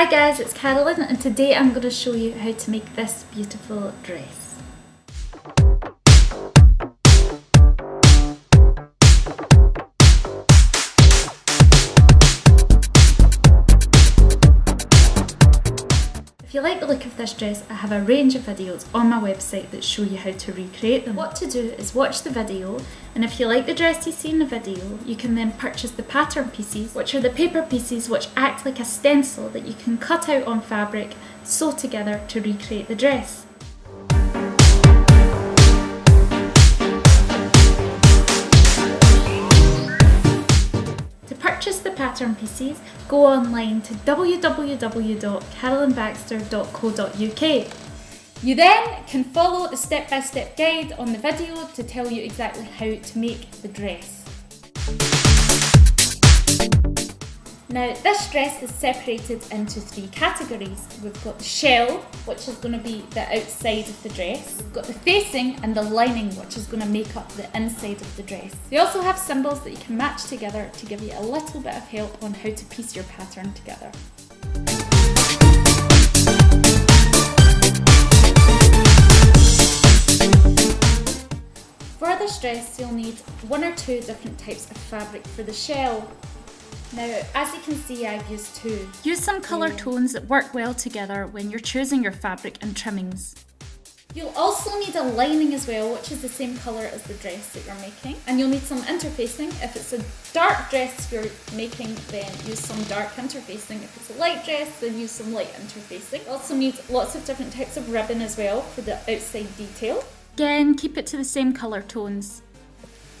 Hi guys, it's Carolyn and today I'm going to show you how to make this beautiful dress. If you like the look of this dress, I have a range of videos on my website that show you how to recreate them. What to do is watch the video and if you like the dress you see in the video, you can then purchase the pattern pieces, which are the paper pieces which act like a stencil that you can cut out on fabric, sew together to recreate the dress. Pattern pieces, go online to www.carolynbaxter.co.uk. You then can follow the step-by-step -step guide on the video to tell you exactly how to make the dress. Now this dress is separated into three categories. We've got the shell, which is going to be the outside of the dress. We've got the facing and the lining, which is going to make up the inside of the dress. We also have symbols that you can match together to give you a little bit of help on how to piece your pattern together. For this dress, you'll need one or two different types of fabric for the shell. Now, as you can see, I've used two. Use some colour tones that work well together when you're choosing your fabric and trimmings. You'll also need a lining as well, which is the same colour as the dress that you're making. And you'll need some interfacing. If it's a dark dress you're making, then use some dark interfacing. If it's a light dress, then use some light interfacing. Also need lots of different types of ribbon as well for the outside detail. Again, keep it to the same colour tones.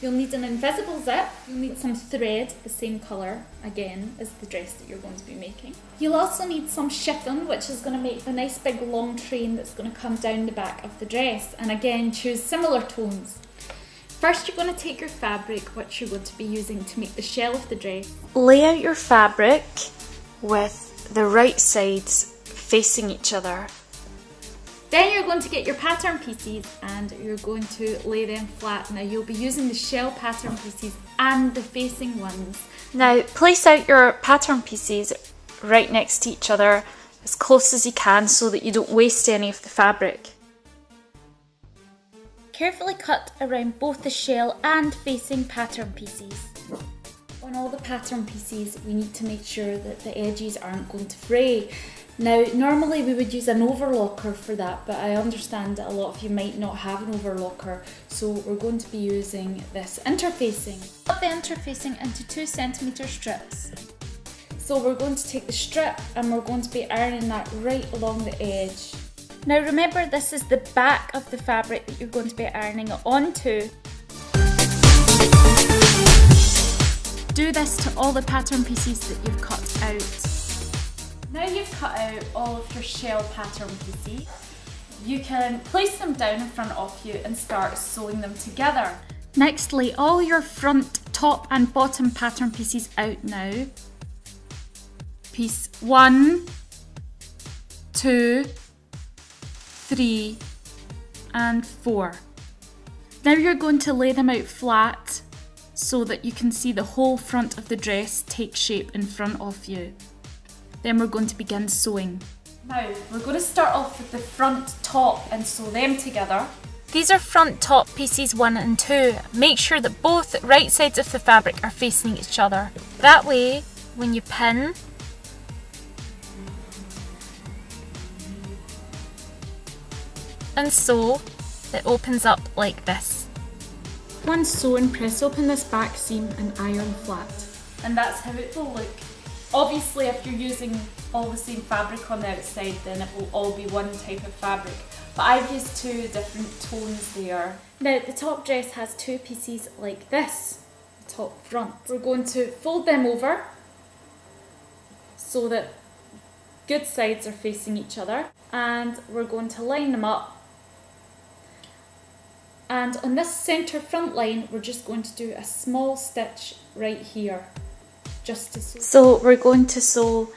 You'll need an invisible zip, you'll need some thread, the same colour again as the dress that you're going to be making. You'll also need some chiffon which is going to make a nice big long train that's going to come down the back of the dress and again choose similar tones. First you're going to take your fabric which you're going to be using to make the shell of the dress. Lay out your fabric with the right sides facing each other then you're going to get your pattern pieces and you're going to lay them flat. Now you'll be using the shell pattern pieces and the facing ones. Now place out your pattern pieces right next to each other as close as you can so that you don't waste any of the fabric. Carefully cut around both the shell and facing pattern pieces. On all the pattern pieces we need to make sure that the edges aren't going to fray. Now, normally we would use an overlocker for that, but I understand that a lot of you might not have an overlocker, so we're going to be using this interfacing. Cut the interfacing into two centimetre strips. So we're going to take the strip and we're going to be ironing that right along the edge. Now remember this is the back of the fabric that you're going to be ironing it onto. Do this to all the pattern pieces that you've cut out. Now you've cut out all of your shell pattern pieces, you can place them down in front of you and start sewing them together. Next, lay all your front, top and bottom pattern pieces out now. Piece one, two, three, and four. Now you're going to lay them out flat so that you can see the whole front of the dress take shape in front of you. Then we're going to begin sewing. Now, we're going to start off with the front top and sew them together. These are front top pieces 1 and 2. Make sure that both right sides of the fabric are facing each other. That way, when you pin, and sew, it opens up like this. Once sewn, press open this back seam and iron flat. And that's how it will look Obviously if you're using all the same fabric on the outside then it will all be one type of fabric. But I've used two different tones there. Now the top dress has two pieces like this, the top front. We're going to fold them over so that good sides are facing each other and we're going to line them up and on this centre front line we're just going to do a small stitch right here just to sew. So we're going to sew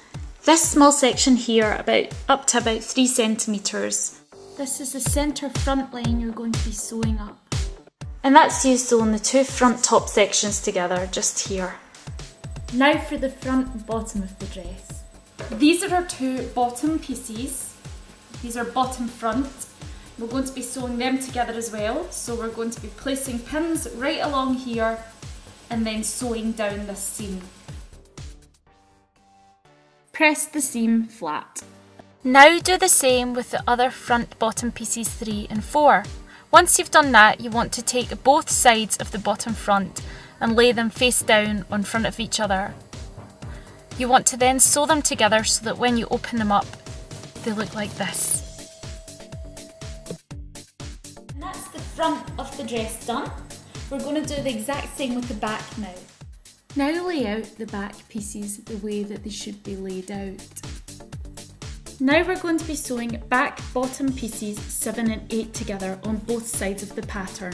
this small section here about up to about three centimetres. This is the centre front line you're going to be sewing up. And that's you sewing the two front top sections together just here. Now for the front and bottom of the dress. These are our two bottom pieces. These are bottom front. We're going to be sewing them together as well. So we're going to be placing pins right along here and then sewing down this seam. Press the seam flat. Now do the same with the other front bottom pieces 3 and 4. Once you've done that, you want to take both sides of the bottom front and lay them face down on front of each other. You want to then sew them together so that when you open them up, they look like this. And that's the front of the dress done. We're going to do the exact same with the back now. Now lay out the back pieces the way that they should be laid out. Now we're going to be sewing back bottom pieces 7 and 8 together on both sides of the pattern.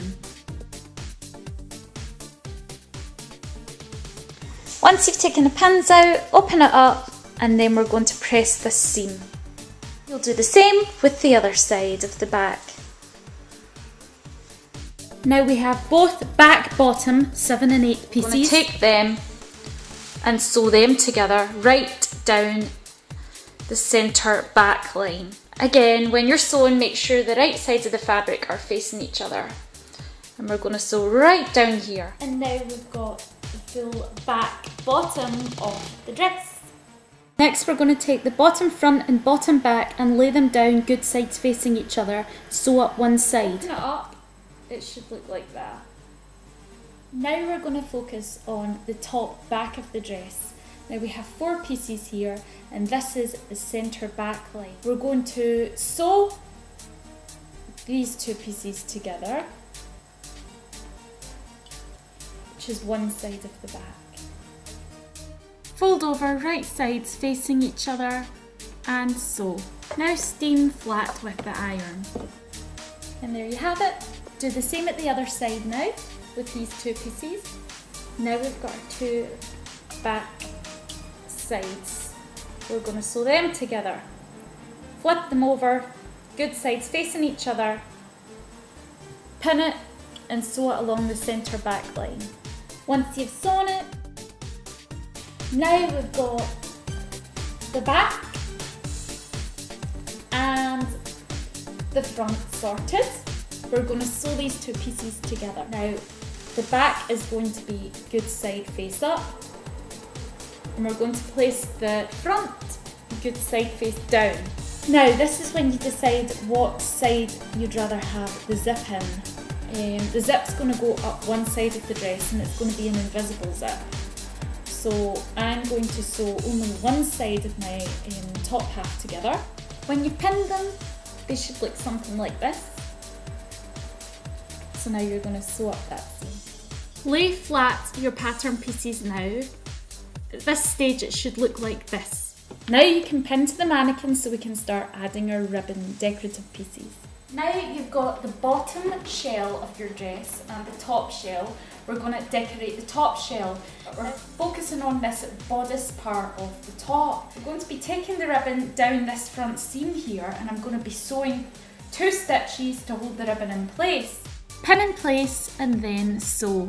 Once you've taken the pins out, open it up and then we're going to press this seam. You'll do the same with the other side of the back. Now we have both back bottom 7 and 8 pieces. We're going to take them and sew them together right down the centre back line. Again, when you're sewing, make sure the right sides of the fabric are facing each other. And we're going to sew right down here. And now we've got the full back bottom of the dress. Next we're going to take the bottom front and bottom back and lay them down good sides facing each other, sew up one side. Open it up it should look like that. Now we're going to focus on the top back of the dress. Now we have four pieces here and this is the centre back line. We're going to sew these two pieces together, which is one side of the back. Fold over right sides facing each other and sew. Now steam flat with the iron. And there you have it. Do the same at the other side now with these two pieces. Now we've got two back sides. We're going to sew them together. Flip them over, good sides facing each other. Pin it and sew it along the centre back line. Once you've sewn it, now we've got the back and the front sorted we're going to sew these two pieces together. Now, the back is going to be good side face up, and we're going to place the front good side face down. Now, this is when you decide what side you'd rather have the zip in. Um, the zip's going to go up one side of the dress and it's going to be an invisible zip. So I'm going to sew only one side of my um, top half together. When you pin them, they should look something like this. So now you're going to sew up that seam. Lay flat your pattern pieces now. At this stage it should look like this. Now you can pin to the mannequin so we can start adding our ribbon decorative pieces. Now you've got the bottom shell of your dress and the top shell. We're going to decorate the top shell. We're focusing on this bodice part of the top. We're going to be taking the ribbon down this front seam here and I'm going to be sewing two stitches to hold the ribbon in place pin in place and then sew.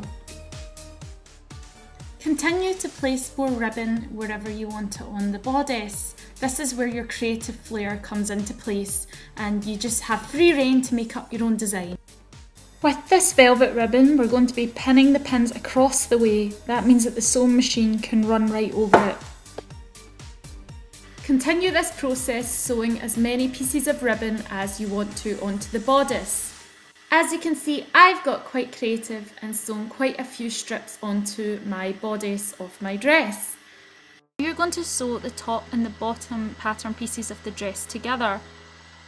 Continue to place more ribbon wherever you want it on the bodice. This is where your creative flair comes into place and you just have free rein to make up your own design. With this velvet ribbon, we're going to be pinning the pins across the way. That means that the sewing machine can run right over it. Continue this process sewing as many pieces of ribbon as you want to onto the bodice. As you can see, I've got quite creative and sewn quite a few strips onto my bodice of my dress. You're going to sew the top and the bottom pattern pieces of the dress together.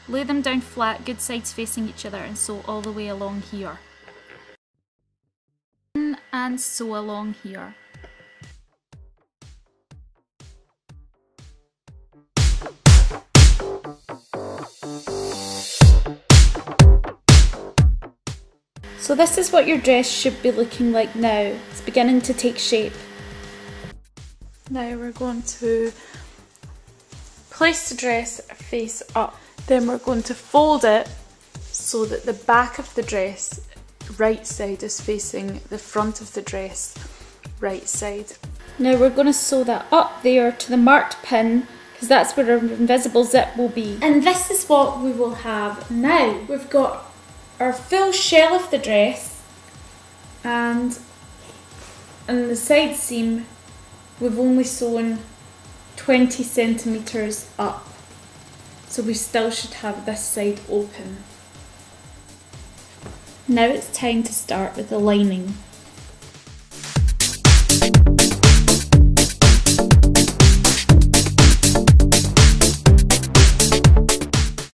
Lay them down flat, good sides facing each other and sew all the way along here. And sew along here. So this is what your dress should be looking like now. It's beginning to take shape. Now we're going to place the dress face up. Then we're going to fold it so that the back of the dress right side is facing the front of the dress right side. Now we're going to sew that up there to the marked pin because that's where our invisible zip will be. And this is what we will have now. We've got our full shell of the dress and in the side seam we've only sewn 20 centimetres up so we still should have this side open. Now it's time to start with the lining.